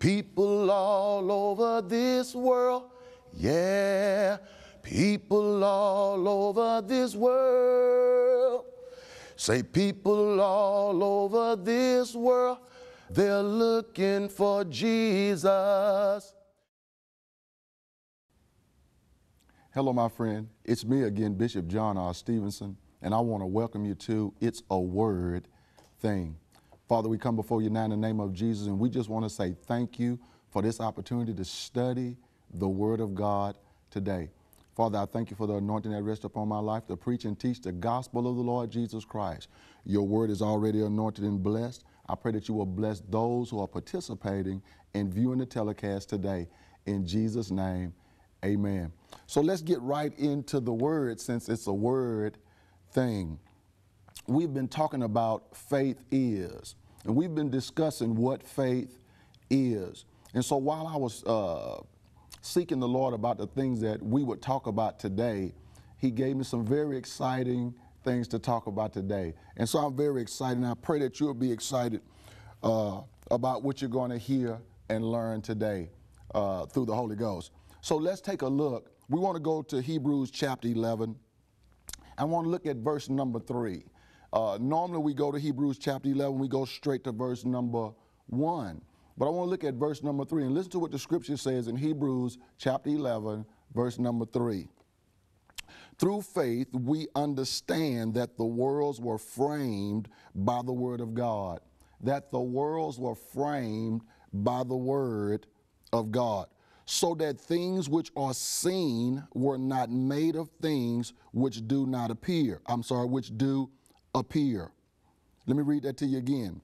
People all over this world, yeah. People all over this world. Say, people all over this world, they're looking for Jesus. Hello, my friend. It's me again, Bishop John R. Stevenson, and I want to welcome you to It's a Word Thing. Father, we come before you now in the name of Jesus, and we just want to say thank you for this opportunity to study the Word of God today. Father, I thank you for the anointing that rests upon my life to preach and teach the gospel of the Lord Jesus Christ. Your word is already anointed and blessed. I pray that you will bless those who are participating and viewing the telecast today. In Jesus' name, amen. So let's get right into the word since it's a word thing. We've been talking about faith is. And we've been discussing what faith is. And so while I was uh, seeking the Lord about the things that we would talk about today, He gave me some very exciting things to talk about today. And so I'm very excited, and I pray that you'll be excited uh, about what you're going to hear and learn today uh, through the Holy Ghost. So let's take a look. We want to go to Hebrews chapter 11. I want to look at verse number 3. Uh, normally we go to Hebrews chapter 11, we go straight to verse number 1. But I want to look at verse number 3 and listen to what the scripture says in Hebrews chapter 11, verse number 3. Through faith, we understand that the worlds were framed by the word of God, that the worlds were framed by the word of God, so that things which are seen were not made of things which do not appear. I'm sorry, which do appear. Let me read that to you again.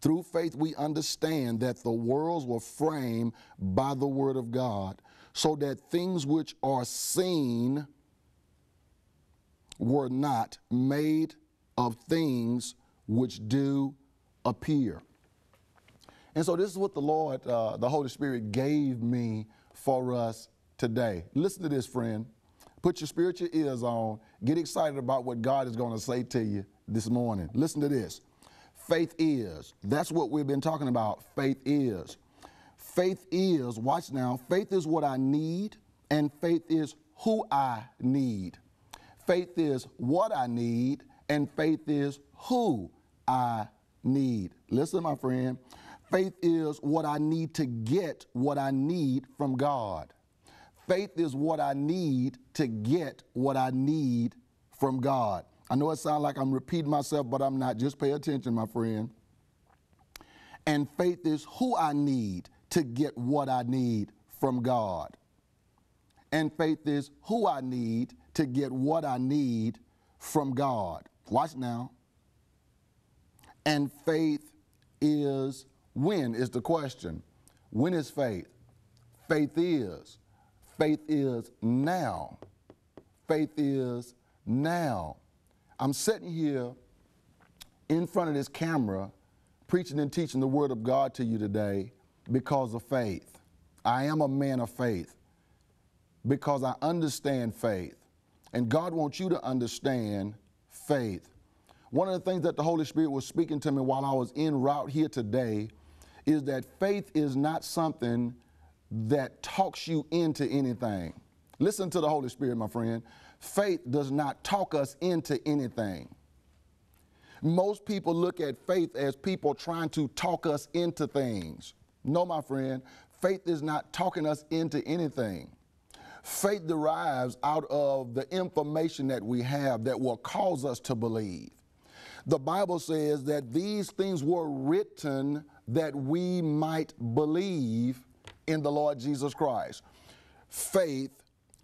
Through faith, we understand that the worlds were framed by the word of God, so that things which are seen were not made of things which do appear. And so, this is what the Lord, uh, the Holy Spirit, gave me for us today. Listen to this, friend. Put your spiritual ears on. Get excited about what God is going to say to you this morning. Listen to this. Faith is. That's what we've been talking about. Faith is. Faith is, watch now, faith is what I need, and faith is who I need. Faith is what I need, and faith is who I need. Listen, my friend. Faith is what I need to get what I need from God. Faith is what I need to get what I need from God. I know it sounds like I'm repeating myself, but I'm not. Just pay attention, my friend. And faith is who I need to get what I need from God. And faith is who I need to get what I need from God. Watch now. And faith is when is the question. When is faith? Faith is Faith is now. Faith is now. I'm sitting here in front of this camera preaching and teaching the Word of God to you today because of faith. I am a man of faith because I understand faith. And God wants you to understand faith. One of the things that the Holy Spirit was speaking to me while I was en route here today is that faith is not something that talks you into anything. Listen to the Holy Spirit, my friend. Faith does not talk us into anything. Most people look at faith as people trying to talk us into things. No, my friend, faith is not talking us into anything. Faith derives out of the information that we have that will cause us to believe. The Bible says that these things were written that we might believe in the Lord Jesus Christ. Faith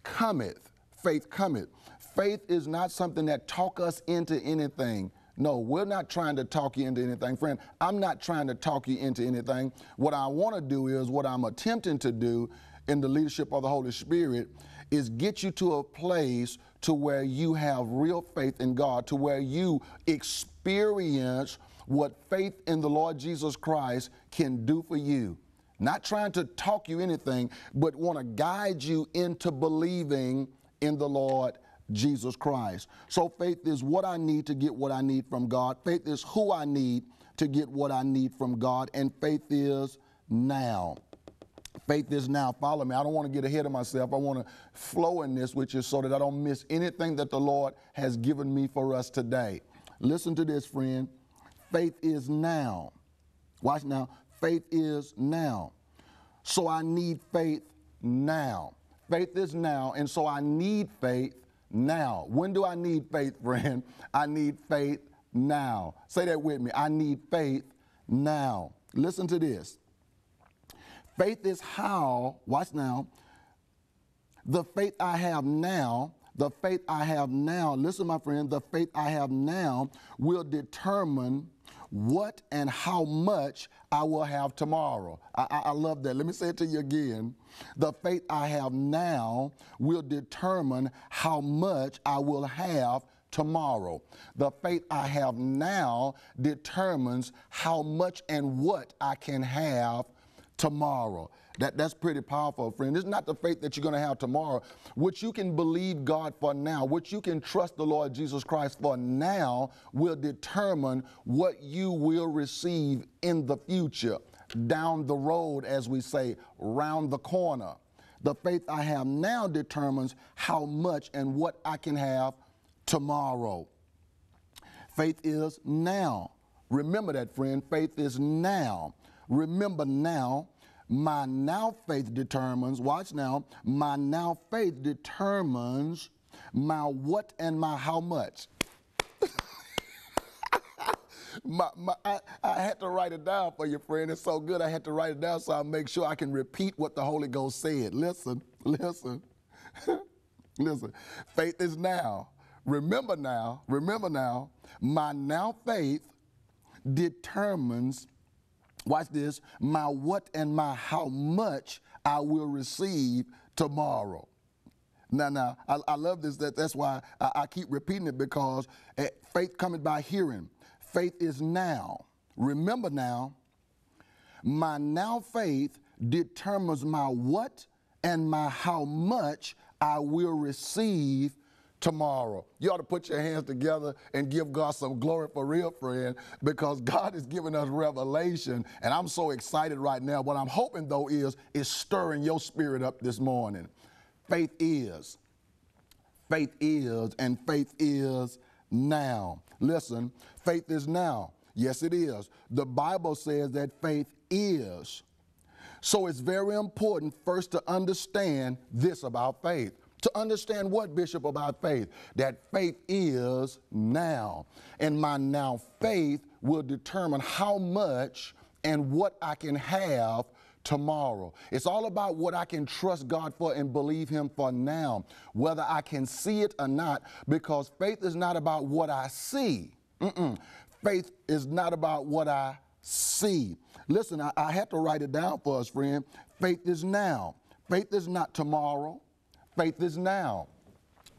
cometh. Faith cometh. Faith is not something that talk us into anything. No, we're not trying to talk you into anything. Friend, I'm not trying to talk you into anything. What I want to do is what I'm attempting to do in the leadership of the Holy Spirit is get you to a place to where you have real faith in God, to where you experience what faith in the Lord Jesus Christ can do for you. Not trying to talk you anything, but want to guide you into believing in the Lord Jesus Christ. So faith is what I need to get what I need from God. Faith is who I need to get what I need from God. And faith is now. Faith is now. Follow me. I don't want to get ahead of myself. I want to flow in this which is so that I don't miss anything that the Lord has given me for us today. Listen to this, friend. Faith is now. Watch now. Faith is now. So I need faith now. Faith is now, and so I need faith now. When do I need faith, friend? I need faith now. Say that with me. I need faith now. Listen to this. Faith is how, watch now, the faith I have now, the faith I have now, listen, my friend, the faith I have now will determine what and how much I will have tomorrow. I, I, I, love that. Let me say it to you again. The faith I have now will determine how much I will have tomorrow. The faith I have now determines how much and what I can have tomorrow. That, that's pretty powerful, friend. It's not the faith that you're going to have tomorrow. What you can believe God for now, what you can trust the Lord Jesus Christ for now, will determine what you will receive in the future, down the road, as we say, round the corner. The faith I have now determines how much and what I can have tomorrow. Faith is now. Remember that, friend. Faith is now. Remember now my now faith determines, watch now, my now faith determines my what and my how much. my, my, I, I, had to write it down for you, friend. It's so good I had to write it down so I make sure I can repeat what the Holy Ghost said. Listen, listen, listen. Faith is now. Remember now, remember now, my now faith determines watch this, my what and my how much I will receive tomorrow. Now, now, I, I love this. That, that's why I, I keep repeating it because uh, faith coming by hearing. Faith is now. Remember now, my now faith determines my what and my how much I will receive tomorrow. You ought to put your hands together and give God some glory for real, friend, because God is giving us revelation. And I'm so excited right now. What I'm hoping, though, is, is stirring your spirit up this morning. Faith is. Faith is, and faith is now. Listen, faith is now. Yes, it is. The Bible says that faith is. So it's very important first to understand this about faith to understand what, Bishop, about faith? That faith is now. And my now faith will determine how much and what I can have tomorrow. It's all about what I can trust God for and believe Him for now, whether I can see it or not, because faith is not about what I see. Mm-mm. Faith is not about what I see. Listen, I, I to write it down for us, friend. Faith is now. Faith is not tomorrow. Faith is now.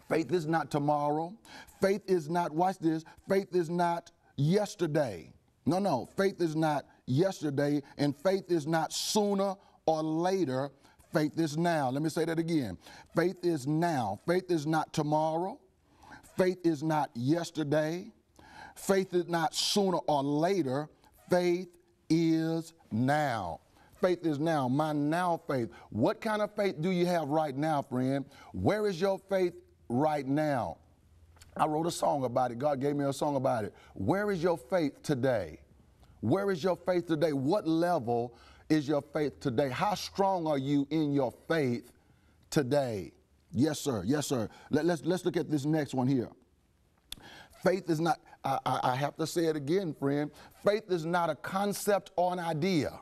Faith is not tomorrow. Faith is not, watch this, faith is not yesterday. No, no, faith is not yesterday, and faith is not sooner or later. Faith is now. Let me say that again. Faith is now. Faith is not tomorrow. Faith is not yesterday. Faith is not sooner or later. Faith is now faith is now, my now faith. What kind of faith do you have right now, friend? Where is your faith right now? I wrote a song about it. God gave me a song about it. Where is your faith today? Where is your faith today? What level is your faith today? How strong are you in your faith today? Yes, sir. Yes, sir. Let, us let's, let's look at this next one here. Faith is not, I, I have to say it again, friend. Faith is not a concept or an idea.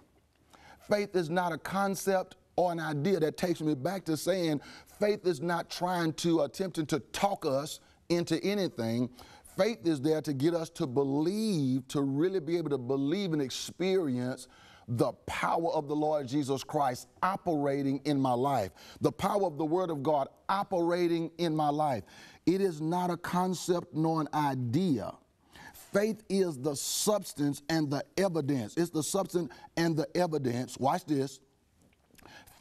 Faith is not a concept or an idea that takes me back to saying faith is not trying to attempting to talk us into anything. Faith is there to get us to believe, to really be able to believe and experience the power of the Lord Jesus Christ operating in my life, the power of the Word of God operating in my life. It is not a concept nor an idea. Faith is the substance and the evidence. It's the substance and the evidence. Watch this.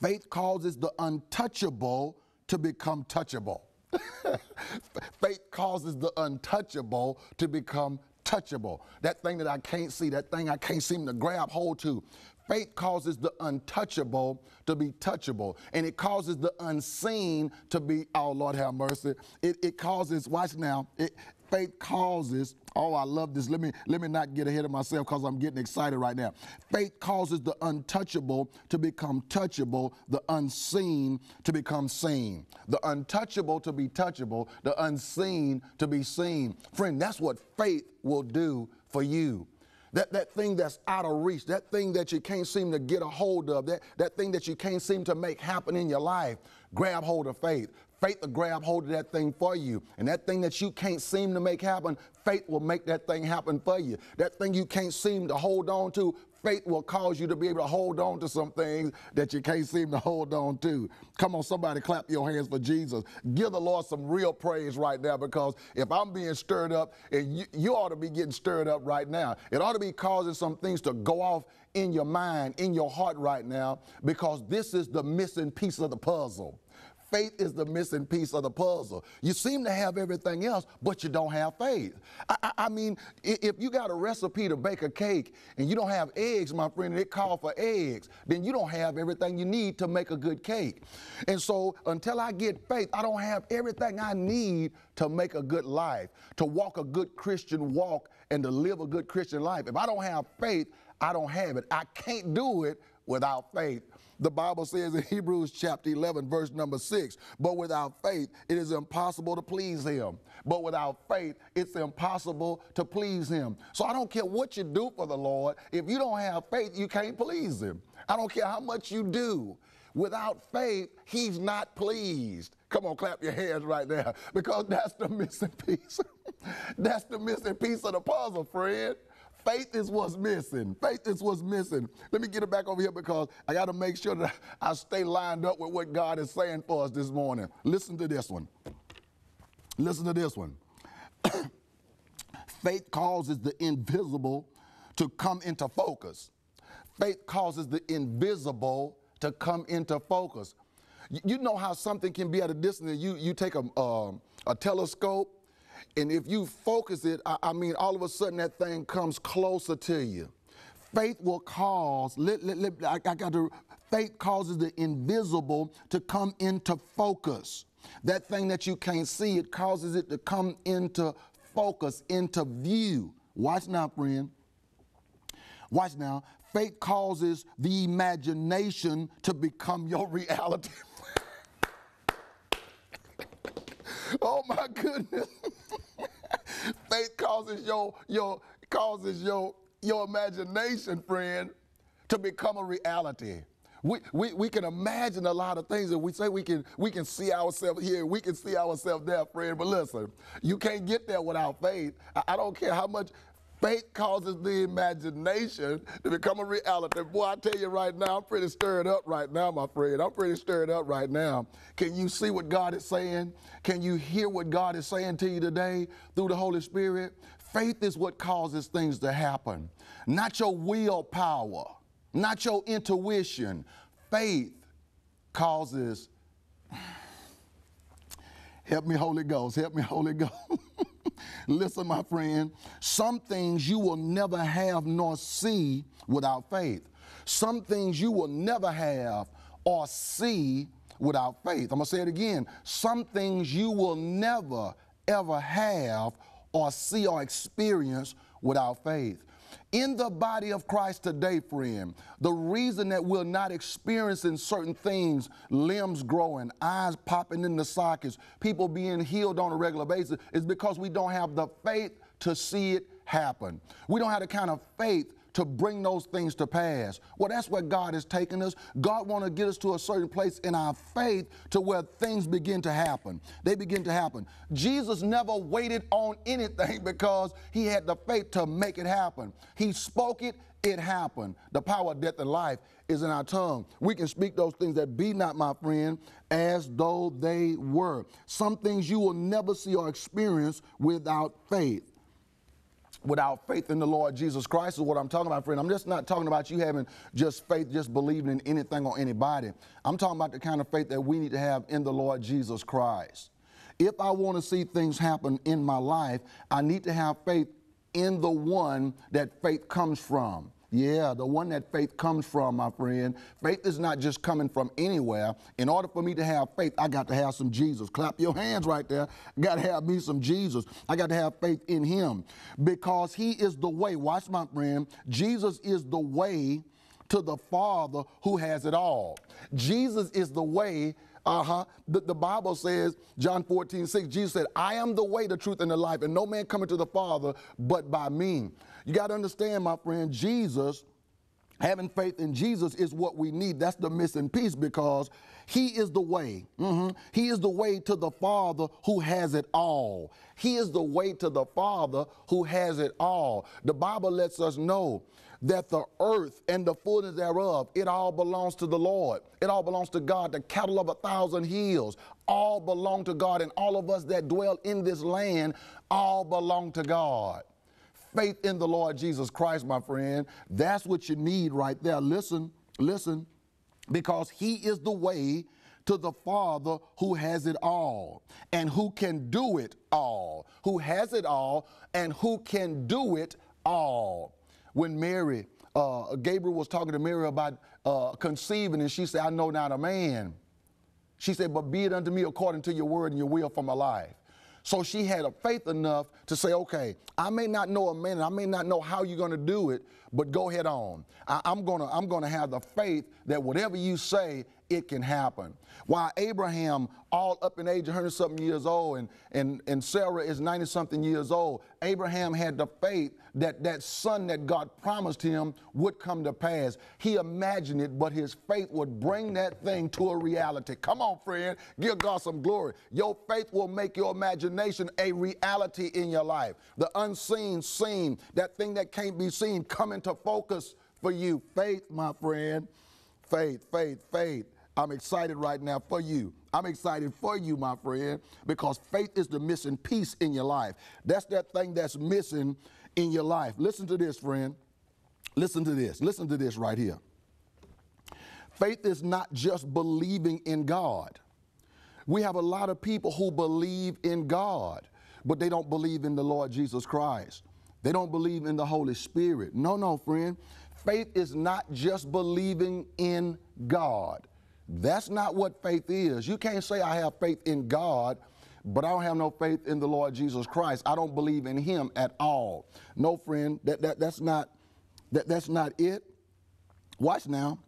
Faith causes the untouchable to become touchable. Faith causes the untouchable to become touchable. That thing that I can't see, that thing I can't seem to grab hold to. Faith causes the untouchable to be touchable, and it causes the unseen to be, oh Lord have mercy. It, it causes, watch now, it, faith causes oh i love this. Let me let me not get ahead of myself because i'm getting excited right now. Faith causes the untouchable to become touchable the unseen to become seen. The untouchable to be touchable the unseen to be seen. Friend that's what faith will do for you. That, that thing that's out of reach, that thing that you can't seem to get a hold of, that, that thing that you can't seem to make happen in your life, grab hold of faith. Faith will grab hold of that thing for you. And that thing that you can't seem to make happen, faith will make that thing happen for you. That thing you can't seem to hold on to, faith will cause you to be able to hold on to some things that you can't seem to hold on to. Come on, somebody clap your hands for Jesus. Give the Lord some real praise right now because if I'm being stirred up, and you, you ought to be getting stirred up right now, it ought to be causing some things to go off in your mind, in your heart right now, because this is the missing piece of the puzzle faith is the missing piece of the puzzle. You seem to have everything else, but you don't have faith. I, I, I, mean, if you got a recipe to bake a cake and you don't have eggs, my friend, it called for eggs, then you don't have everything you need to make a good cake. And so until I get faith, I don't have everything I need to make a good life, to walk a good Christian walk and to live a good Christian life. If I don't have faith, I don't have it. I can't do it without faith. The Bible says in Hebrews chapter 11, verse number 6, but without faith, it is impossible to please him. But without faith, it's impossible to please him. So I don't care what you do for the Lord. If you don't have faith, you can't please him. I don't care how much you do. Without faith, he's not pleased. Come on, clap your hands right there because that's the missing piece. that's the missing piece of the puzzle, friend. Faith is what's missing. Faith is what's missing. Let me get it back over here because I got to make sure that I stay lined up with what God is saying for us this morning. Listen to this one. Listen to this one. Faith causes the invisible to come into focus. Faith causes the invisible to come into focus. You know how something can be at a distance. You you take a uh, a telescope and if you focus it, I, I, mean, all of a sudden that thing comes closer to you. Faith will cause, let, let, let, I, I got to, faith causes the invisible to come into focus. That thing that you can't see, it causes it to come into focus, into view. Watch now, friend. Watch now. Faith causes the imagination to become your reality. oh my goodness. Faith causes your your causes your your imagination, friend, to become a reality. We, we, we can imagine a lot of things and we say we can we can see ourselves here, we can see ourselves there, friend. But listen, you can't get there without faith. I, I don't care how much Faith causes the imagination to become a reality. Boy, I tell you right now, I'm pretty stirred up right now, my friend. I'm pretty stirred up right now. Can you see what God is saying? Can you hear what God is saying to you today through the Holy Spirit? Faith is what causes things to happen, not your willpower, not your intuition. Faith causes. Help me, Holy Ghost. Help me, Holy Ghost. Listen, my friend, some things you will never have nor see without faith. Some things you will never have or see without faith. I'm going to say it again. Some things you will never, ever have or see or experience without faith. In the body of Christ today, friend, the reason that we're not experiencing certain things, limbs growing, eyes popping in the sockets, people being healed on a regular basis, is because we don't have the faith to see it happen. We don't have the kind of faith to bring those things to pass. Well, that's where God is taking us. God want to get us to a certain place in our faith to where things begin to happen. They begin to happen. Jesus never waited on anything because he had the faith to make it happen. He spoke it, it happened. The power of death and life is in our tongue. We can speak those things that be not, my friend, as though they were. Some things you will never see or experience without faith without faith in the Lord Jesus Christ is what I'm talking about, friend. I'm just not talking about you having just faith, just believing in anything or anybody. I'm talking about the kind of faith that we need to have in the Lord Jesus Christ. If I want to see things happen in my life, I need to have faith in the one that faith comes from. Yeah, the one that faith comes from, my friend. Faith is not just coming from anywhere. In order for me to have faith, I got to have some Jesus. Clap your hands right there. Got to have me some Jesus. I got to have faith in him because he is the way. Watch, my friend. Jesus is the way to the Father who has it all. Jesus is the way uh huh. The, the, Bible says, John 14, 6, Jesus said, I am the way, the truth, and the life, and no man coming to the Father but by me. You got to understand, my friend, Jesus, having faith in Jesus is what we need. That's the missing piece because He is the way. Mm-hmm. He is the way to the Father who has it all. He is the way to the Father who has it all. The Bible lets us know that the earth and the fullness thereof, it all belongs to the Lord. It all belongs to God. The cattle of a thousand hills all belong to God, and all of us that dwell in this land all belong to God. Faith in the Lord Jesus Christ, my friend, that's what you need right there. Listen, listen, because He is the way to the Father who has it all and who can do it all, who has it all and who can do it all when Mary, uh, Gabriel was talking to Mary about uh, conceiving, and she said, I know not a man. She said, But be it unto me according to your word and your will for my life. So she had a faith enough to say, okay, I may not know a man, I may not know how you're going to do it, but go ahead on. I, am going to I'm going to have the faith that whatever you say, it can happen. While Abraham, all up in age, 100 something years old, and, and, and Sarah is 90 something years old, Abraham had the faith that that son that God promised him would come to pass. He imagined it, but his faith would bring that thing to a reality. Come on, friend, give God some glory. Your faith will make your imagination a reality in your life. The unseen, seen, that thing that can't be seen, come into focus for you. Faith, my friend, faith, faith, faith. I'm excited right now for you. I'm excited for you, my friend, because faith is the missing piece in your life. That's that thing that's missing in your life. Listen to this, friend. Listen to this. Listen to this right here. Faith is not just believing in God. We have a lot of people who believe in God, but they don't believe in the Lord Jesus Christ. They don't believe in the Holy Spirit. No, no, friend. Faith is not just believing in God. That's not what faith is. You can't say, I have faith in God, but I don't have no faith in the Lord Jesus Christ. I don't believe in him at all. No, friend, that, that, that's, not, that, that's not it. Watch now.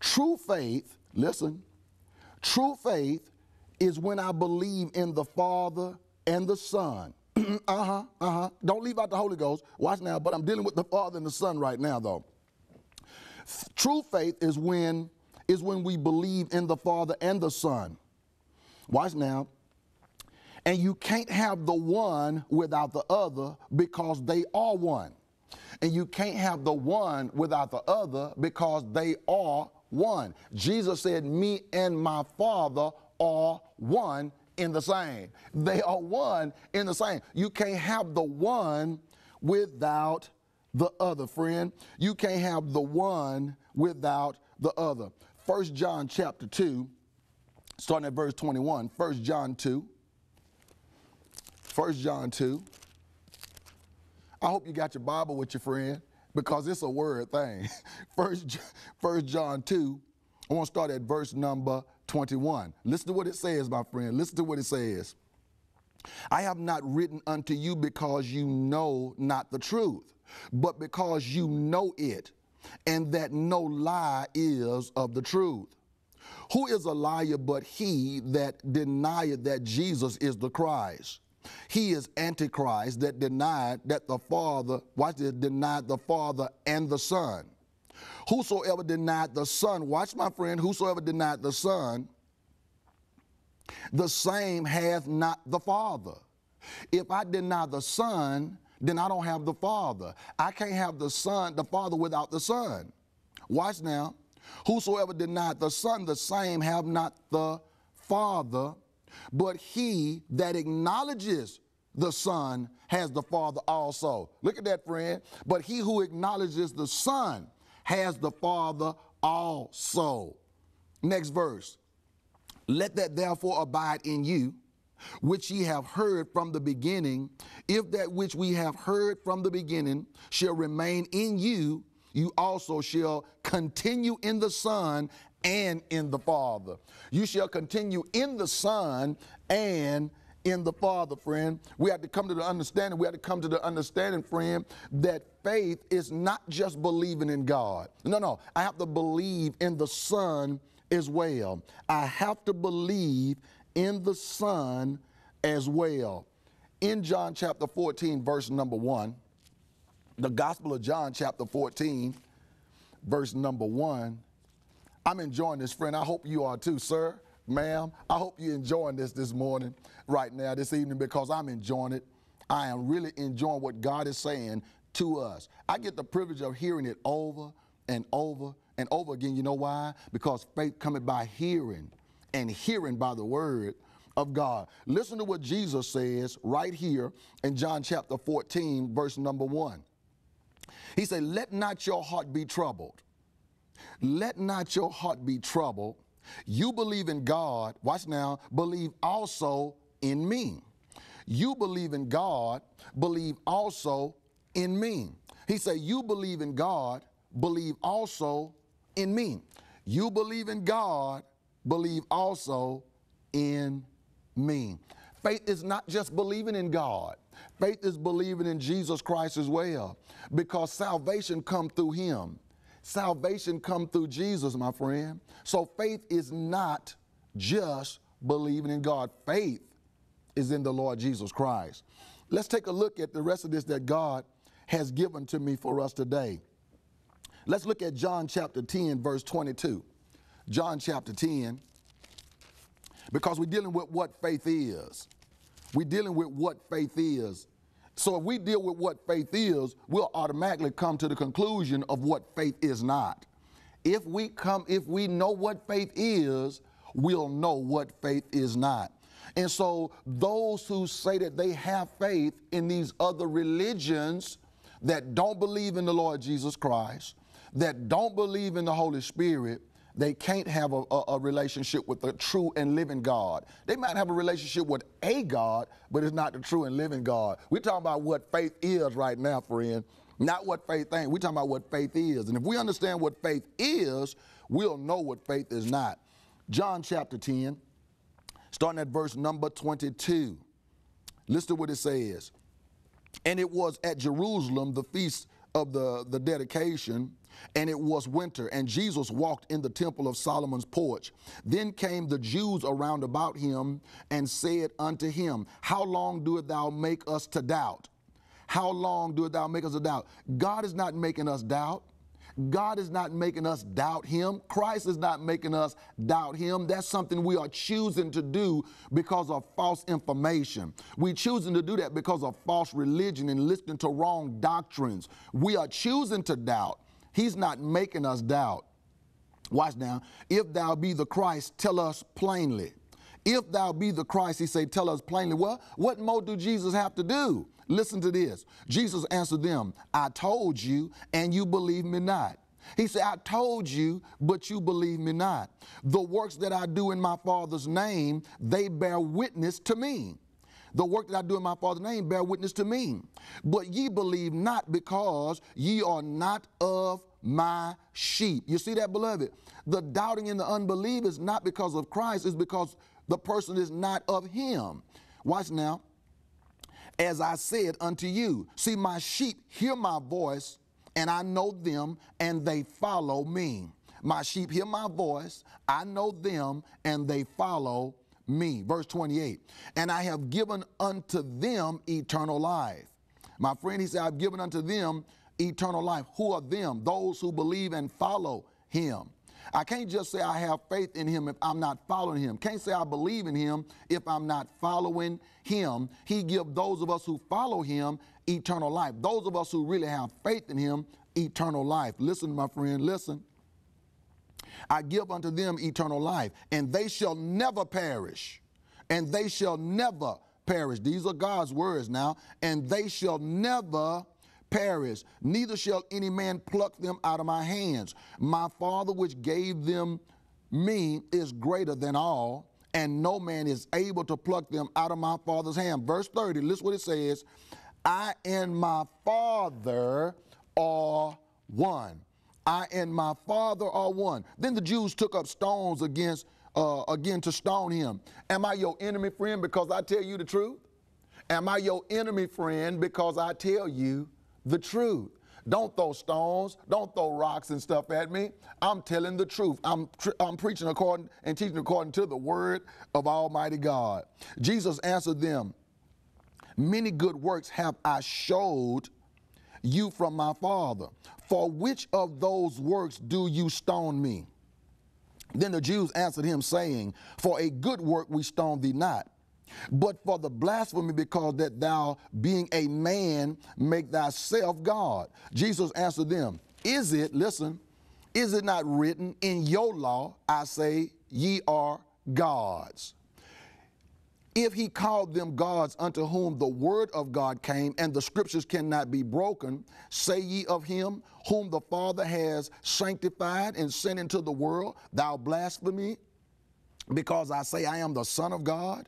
True faith, listen, true faith is when I believe in the Father and the Son. uh huh, uh huh. Don't leave out the Holy Ghost. Watch now, but I'm dealing with the Father and the Son right now, though. True faith is when is when we believe in the Father and the Son. Watch now. And you can't have the one without the other because they are one. And you can't have the one without the other because they are one. Jesus said, Me and my Father are one in the same. They are one in the same. You can't have the one without the other, friend. You can't have the one without the other. First John chapter 2, starting at verse 21. First John 2. First John 2. I hope you got your Bible with your friend because it's a word thing. First, First John 2. I want to start at verse number 21. Listen to what it says, my friend. Listen to what it says. I have not written unto you because you know not the truth but because you know it, and that no lie is of the truth. Who is a liar but he that denieth that Jesus is the Christ? He is Antichrist that denied that the Father, watch this, denied the Father and the Son. Whosoever denied the Son, watch my friend, whosoever denied the Son, the same hath not the Father. If I deny the Son, then I don't have the Father. I can't have the Son, the Father without the Son. Watch now. Whosoever denied the Son, the same have not the Father, but he that acknowledges the Son has the Father also. Look at that, friend. But he who acknowledges the Son has the Father also. Next verse. Let that therefore abide in you which ye have heard from the beginning, if that which we have heard from the beginning shall remain in you, you also shall continue in the Son and in the Father. You shall continue in the Son and in the Father, friend. We have to come to the understanding, we have to come to the understanding, friend, that faith is not just believing in God. No, no, I have to believe in the Son as well. I have to believe in the Son as well. In John chapter 14, verse number 1, the Gospel of John chapter 14, verse number 1, I'm enjoying this, friend. I hope you are too, sir ma'am. I hope you're enjoying this this morning, right now, this evening, because I'm enjoying it. I am really enjoying what God is saying to us. I get the privilege of hearing it over and over and over again. You know why? Because faith cometh by hearing, and hearing by the word of God. Listen to what Jesus says right here in John chapter 14, verse number 1. He said, Let not your heart be troubled. Let not your heart be troubled. You believe in God, watch now, believe also in me. You believe in God, believe also in me. He said, You believe in God, believe also in me. You believe in God, believe also in me. Faith is not just believing in God. Faith is believing in Jesus Christ as well because salvation come through him. Salvation come through Jesus, my friend. So faith is not just believing in God. Faith is in the Lord Jesus Christ. Let's take a look at the rest of this that God has given to me for us today. Let's look at John chapter 10, verse 22. John chapter 10, because we're dealing with what faith is. We're dealing with what faith is. So if we deal with what faith is, we'll automatically come to the conclusion of what faith is not. If we come, if we know what faith is, we'll know what faith is not. And so those who say that they have faith in these other religions that don't believe in the Lord Jesus Christ, that don't believe in the Holy Spirit, they can't have a, a, a, relationship with the true and living God. They might have a relationship with a God, but it's not the true and living God. We're talking about what faith is right now, friend, not what faith ain't. We're talking about what faith is. And if we understand what faith is, we'll know what faith is not. John chapter 10, starting at verse number 22. Listen to what it says. And it was at Jerusalem, the feast of the, the dedication, and it was winter, and Jesus walked in the temple of Solomon's porch. Then came the Jews around about him and said unto him, How long doest thou make us to doubt? How long doest thou make us to doubt? God is not making us doubt. God is not making us doubt him. Christ is not making us doubt him. That's something we are choosing to do because of false information. We're choosing to do that because of false religion and listening to wrong doctrines. We are choosing to doubt. He's not making us doubt. Watch now. If thou be the Christ, tell us plainly. If thou be the Christ, he say, tell us plainly. Well, what more do Jesus have to do? Listen to this. Jesus answered them, I told you, and you believe me not. He said, I told you, but you believe me not. The works that I do in my Father's name, they bear witness to me. The work that I do in my Father's name bear witness to me. But ye believe not because ye are not of my sheep. You see that, beloved? The doubting and the unbelief is not because of Christ, it's because the person is not of him. Watch now. As I said unto you, see, my sheep hear my voice, and I know them, and they follow me. My sheep hear my voice, I know them, and they follow me. Verse 28 And I have given unto them eternal life. My friend, he said, I've given unto them eternal life. Who are them? Those who believe and follow him. I can't just say I have faith in him if I'm not following him. Can't say I believe in him if I'm not following him. He give those of us who follow him eternal life. Those of us who really have faith in him eternal life. Listen, my friend, listen. I give unto them eternal life, and they shall never perish. And they shall never perish. These are God's words now. And they shall never perish, neither shall any man pluck them out of my hands. My Father, which gave them me, is greater than all, and no man is able to pluck them out of my Father's hand. Verse 30, listen what it says I and my Father are one. I and my Father are one. Then the Jews took up stones against uh, again to stone him. Am I your enemy friend because I tell you the truth? Am I your enemy friend because I tell you the truth? Don't throw stones, don't throw rocks and stuff at me. I'm telling the truth. I'm, I'm preaching according and teaching according to the word of Almighty God. Jesus answered them, Many good works have I showed you from my Father. For which of those works do you stone me? Then the Jews answered him, saying, For a good work we stone thee not, but for the blasphemy, because that thou, being a man, make thyself God. Jesus answered them, Is it, listen, is it not written in your law, I say, ye are gods? If he called them gods unto whom the word of God came and the scriptures cannot be broken, say ye of him whom the Father has sanctified and sent into the world, thou blasphemy, because I say I am the Son of God?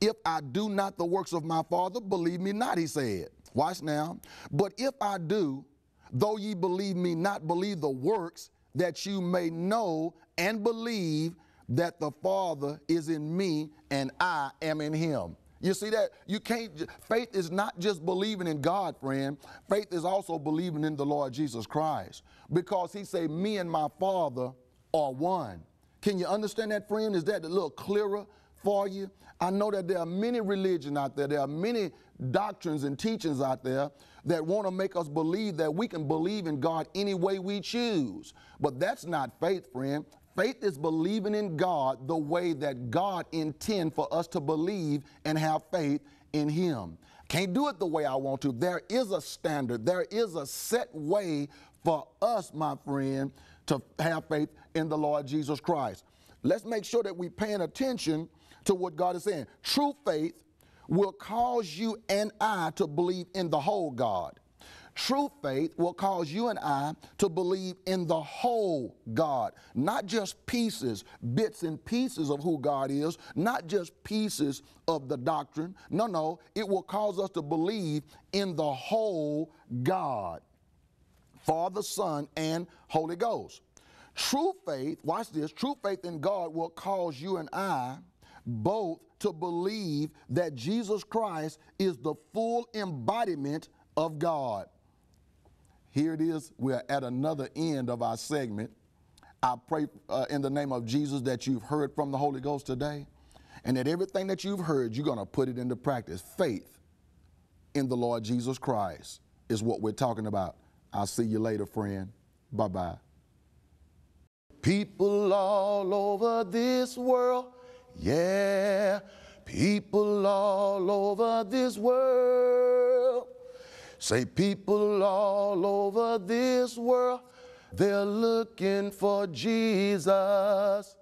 If I do not the works of my Father, believe me not, he said. Watch now. But if I do, though ye believe me not, believe the works that you may know and believe that the Father is in me and I am in him. You see that? You can't, faith is not just believing in God, friend. Faith is also believing in the Lord Jesus Christ. Because he say, me and my Father are one. Can you understand that, friend? Is that a little clearer for you? I know that there are many religions out there, there are many doctrines and teachings out there that want to make us believe that we can believe in God any way we choose. But that's not faith, friend. Faith is believing in God the way that God intends for us to believe and have faith in Him. Can't do it the way I want to. There is a standard, there is a set way for us, my friend, to have faith in the Lord Jesus Christ. Let's make sure that we're paying attention to what God is saying. True faith will cause you and I to believe in the whole God. True faith will cause you and I to believe in the whole God, not just pieces, bits and pieces of who God is, not just pieces of the doctrine. No, no, it will cause us to believe in the whole God, Father, Son, and Holy Ghost. True faith, watch this, true faith in God will cause you and I both to believe that Jesus Christ is the full embodiment of God. Here it is. We're at another end of our segment. I pray uh, in the name of Jesus that you've heard from the Holy Ghost today and that everything that you've heard, you're going to put it into practice. Faith in the Lord Jesus Christ is what we're talking about. I'll see you later, friend. Bye bye. People all over this world, yeah, people all over this world Say people all over this world, they're looking for Jesus.